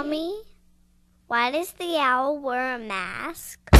Mommy, why does the owl wear a mask?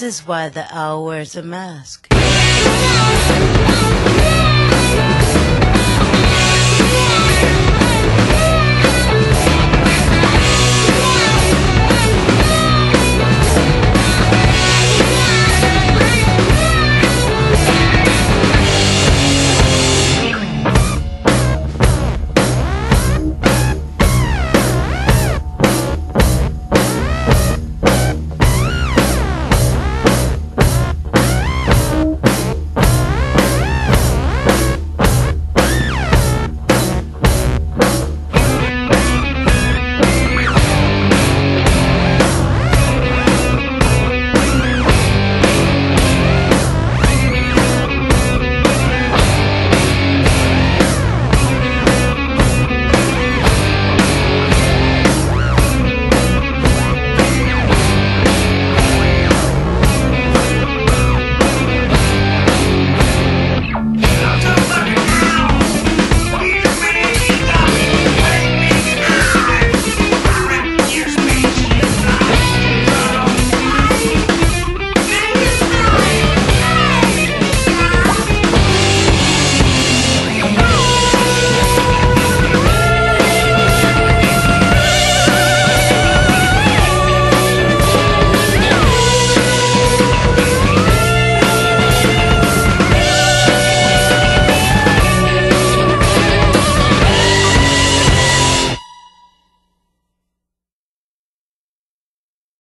This is why the owl wears a mask.